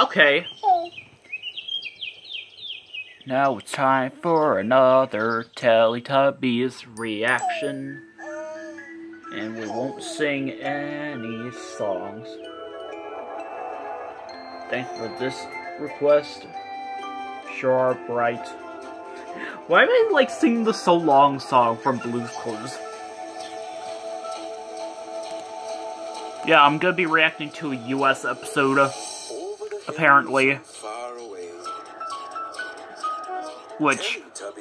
Okay. Now it's time for another Teletubbies reaction. And we won't sing any songs. Thanks for this request. Sharp Right. Why am I like singing the So Long song from Blue's Clues? Yeah, I'm gonna be reacting to a US episode, apparently. Which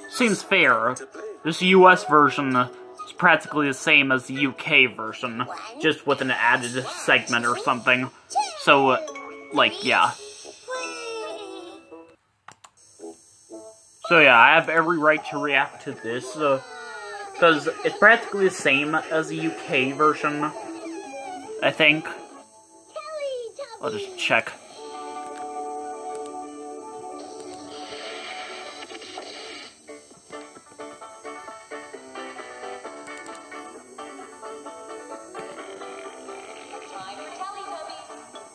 seems fair. This US version is practically the same as the UK version, just with an added segment or something. So, like, yeah. So yeah, I have every right to react to this, because uh, it's practically the same as the UK version, I think. I'll just check.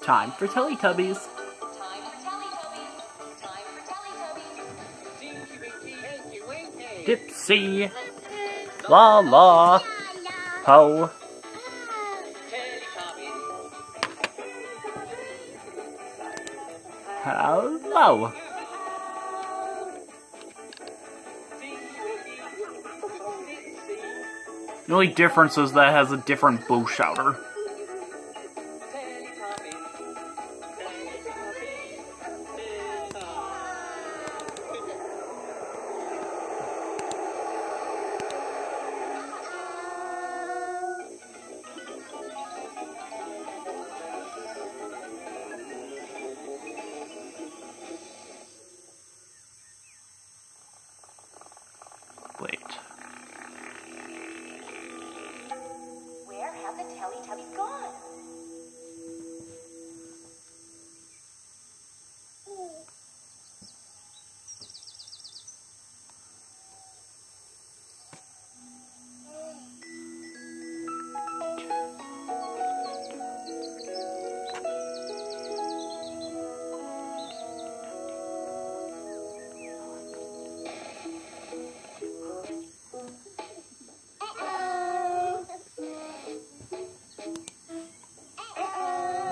Time for Teletubbies. Dipsy, La La, Poe. Hello. The only difference is that it has a different bow shouter.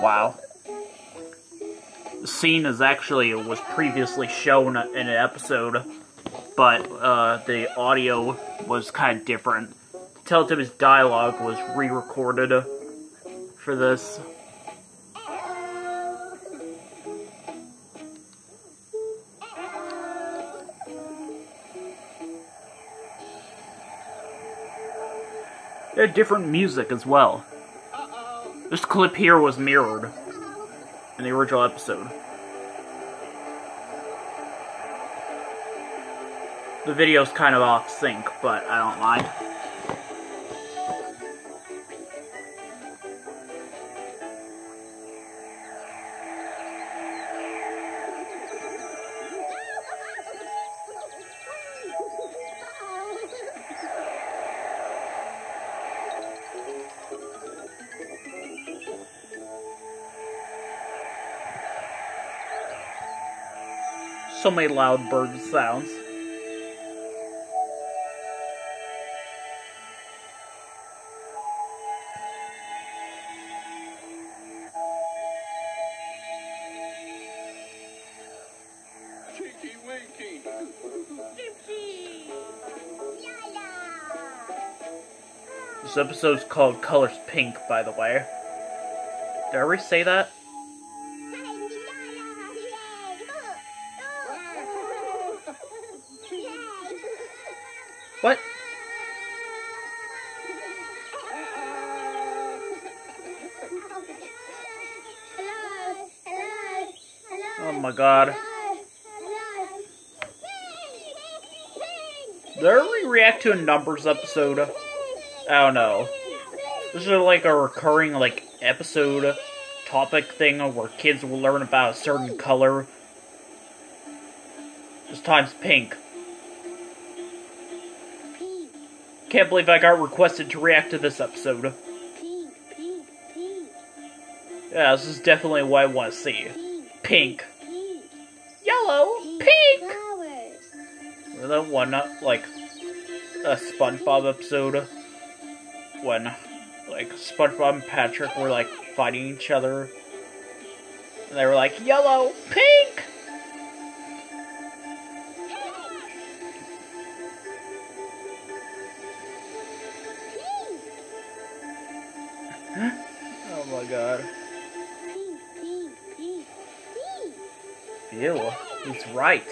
Wow. The scene is actually was previously shown in an episode, but uh, the audio was kind of different. Teletubbies dialogue was re-recorded for this. They had different music as well. This clip here was mirrored in the original episode. The video's kind of off sync, but I don't mind. So many loud bird sounds. Tinky Winky. This episode's called Colors Pink, by the way. Did I already say that? What? Oh my god. Did already react to a Numbers episode? I don't know. This is like a recurring like episode topic thing where kids will learn about a certain color. This time's pink. Can't believe I got requested to react to this episode. Yeah, this is definitely what I want to see. pink, yellow, Pink. The one, uh, like, a SpongeBob episode when, like, SpongeBob and Patrick were, like, fighting each other. And they were like, yellow! Pink. Right.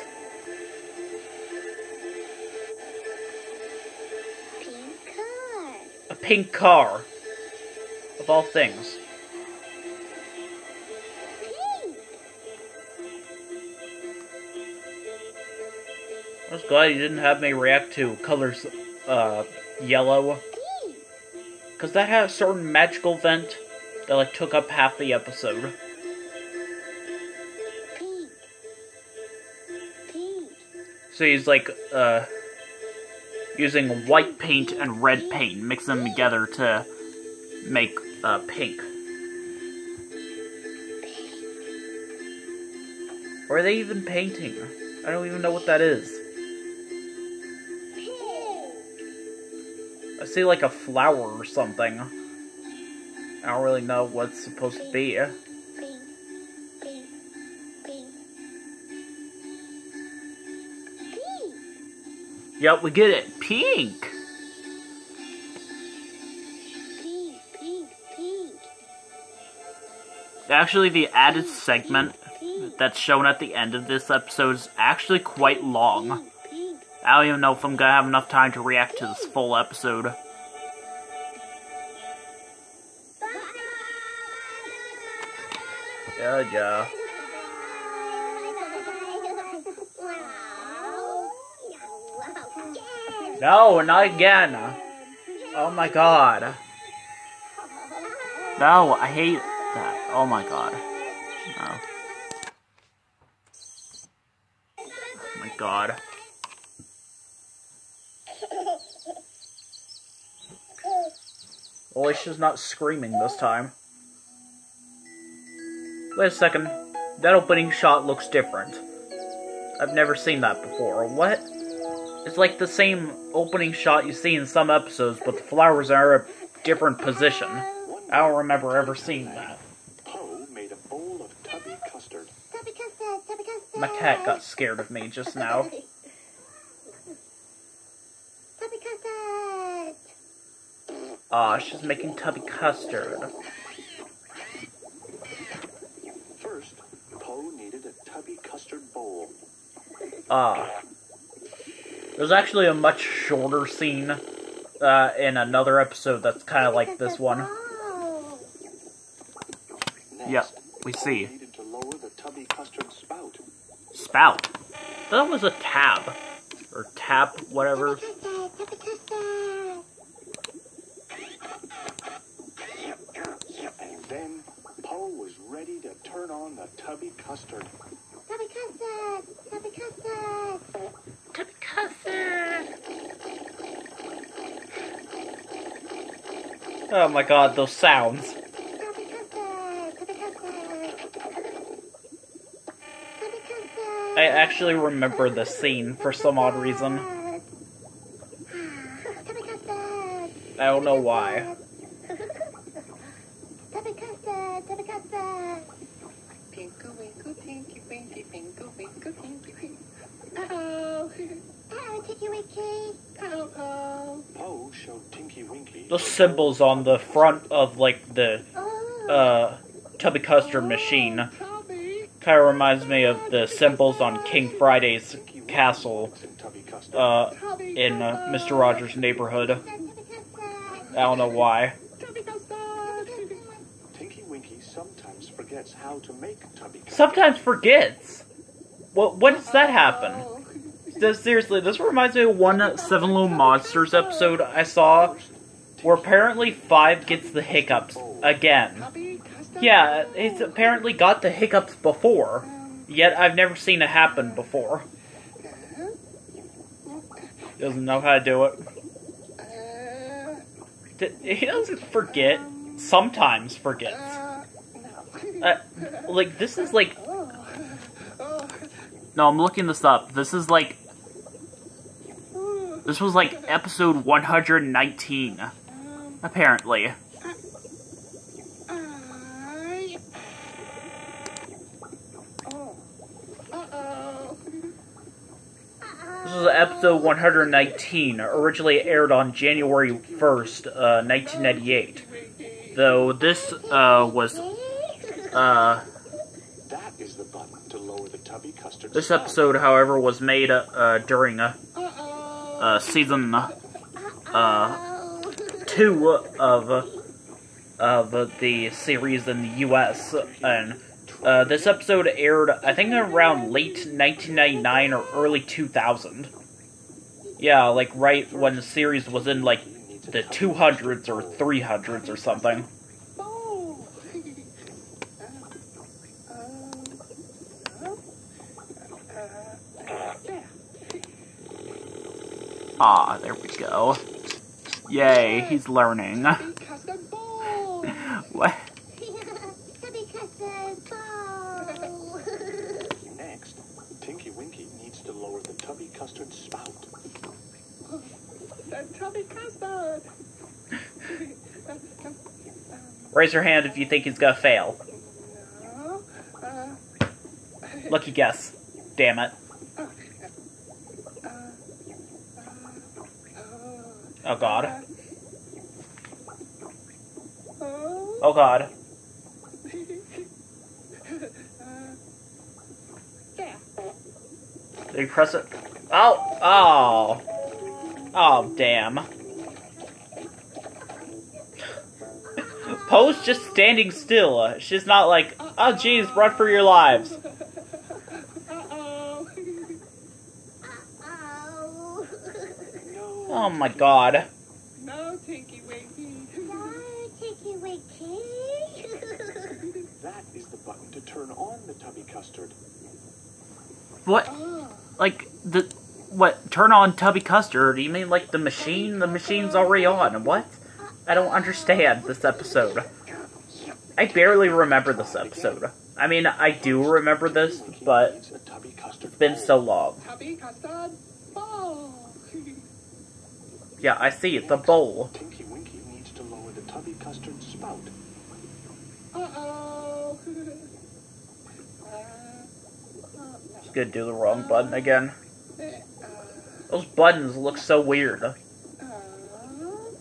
Pink car. A pink car. Of all things. Pink. I was glad you didn't have me react to colors, uh, yellow. Because that had a certain magical event that, like, took up half the episode. So he's like uh using white paint and red paint, mix them together to make uh pink. Or are they even painting? I don't even know what that is. I see like a flower or something. I don't really know what it's supposed to be. Yep, we get it. Pink. Pink. Pink. Pink. Actually, the added segment that's shown at the end of this episode is actually quite long. I don't even know if I'm gonna have enough time to react to this full episode. Yeah, yeah. No, not again. Oh my god. No, I hate that. Oh my god. No. Oh my god. Alicia's not screaming this time. Wait a second. That opening shot looks different. I've never seen that before. What? It's like the same opening shot you see in some episodes, but the flowers are a different position. I don't remember ever seeing that. Made a bowl of tubby custard. Tubby custard. My cat got scared of me just now. Tubby custard. Aw, she's making tubby custard. First, Poe needed a tubby custard bowl. Ah. There's actually a much shorter scene uh, in another episode that's kind of like this one. Next, Yep, we see. to lower the tubby custard spout. Spout. That was a tab. Or tap, whatever. And then Poe was ready to turn on the tubby custard. Tubby custard. Oh my god, those sounds. I actually remember the scene for some odd reason. I don't know why. Pinkle winkle, tinky winky, pinkle winkle, tinky winky. Oh, oh, Those symbols on the front of like the uh Tubby Custard machine kind of reminds me of the symbols on King Friday's castle in uh in uh. Mr. Rogers' neighborhood. I don't know why. Sometimes forgets how to make tubby. Sometimes forgets. What when does that happen? This, seriously, this reminds me of one Seven Little Monsters episode I saw where apparently Five gets the hiccups again. Yeah, it's apparently got the hiccups before, yet I've never seen it happen before. Doesn't know how to do it. He doesn't forget. Sometimes forgets. Uh, like this is like No, I'm looking this up. This is like this was like episode 119, Um, apparently. This is episode 119, originally aired on January 1st, uh, 1998. Though this uh, was uh, That is the button to lower the tubby custard this episode, however, was made uh, during uh, Uh season uh, two of of the series in the U.S. and uh, this episode aired, I think, around late 1999 or early 2000. Yeah, like right when the series was in like the 200s or 300s or something. Ah, there we go. Yay, he's learning. Because the. What? Tubby custard. Next, Tinky Winky needs to lower the tubby custard spout. The tubby custard. Raise your hand if you think he's gonna fail. No. Uh, Lucky guess. Damn it. uh, uh, Oh god. Oh. Oh god. Did you press it? Oh! Oh! Oh, damn. Poe's just standing still. She's not like, oh jeez, run for your lives. Uh-oh. Oh. No. Oh my god. No, Tinky Winky. No, Tinky Winky. That is the button to turn on the tubby custard. What? Oh. Like, the. What? Turn on Tubby Custard? You mean like the machine? The machine's already on. What? I don't understand this episode. I barely remember this episode. I mean, I do remember this, but Needs a tubby custard it's been so long. Tubby custard ball. Yeah, I see. It's a bowl. Tinky Winky needs to lower the tubby custard spout. Uh-oh. Uh, oh, Just gonna do the wrong button again. Those buttons look so weird. uh,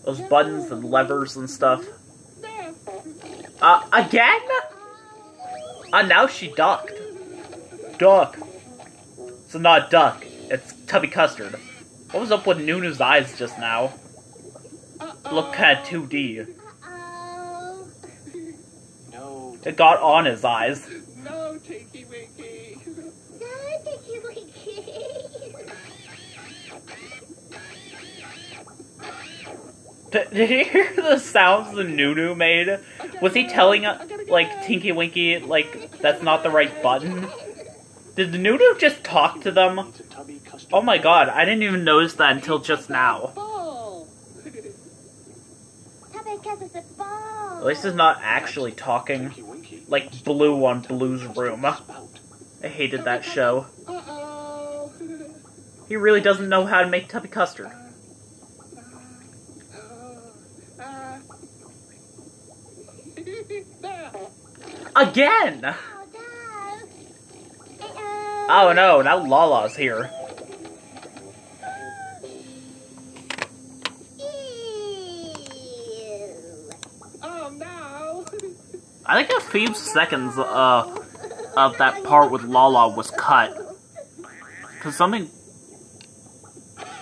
Those buttons and levers and stuff. Uh, again? Uh, now she ducked. Duck. It's not duck. It's Tubby Custard. What was up with Noo-Noo's eyes just now? Uh-oh. Look kinda 2D. Oh. No. It got on his eyes. No, Tinky Winky. No, Tinky Winky. Did, did you hear the sounds the Noo-Noo made? Was he telling, uh, like, Tinky Winky, like, that's not the right button? Did the Noo-Noo just talk to them? Needs a tubby custard Oh my god, I didn't even notice that until just now. Ball. Tubby custard ball. At least he's not actually talking. Like Blue on Blue's room. I hated that show. He really doesn't know how to make tubby custard. Again! Oh no. Now Lala's here. Oh no. I think a few seconds uh, of that part with Lala was cut. Cause something...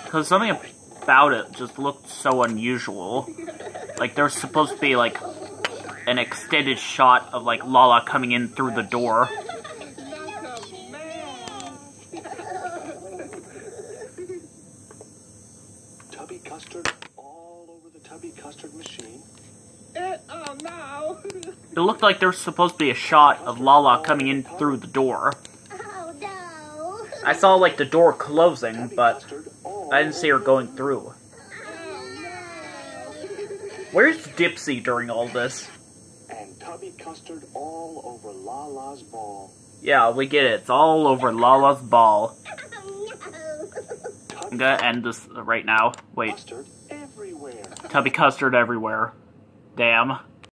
Cause something about it just looked so unusual. Like there's supposed to be like an extended shot of like Lala coming in through the door. Not a man. Tubby custard all over the tubby custard machine. Eh, oh no. It looked like there was supposed to be a shot of Lala coming in through the door. Oh no. I saw like the door closing, but I didn't see her going through. Oh. Where's Dipsy during all this? and tubby custard all over Lala's ball. Yeah, we get it. It's all over Lala's ball. Oh. I'm gonna end this right now. Wait, Custard everywhere. Tubby custard everywhere. Damn.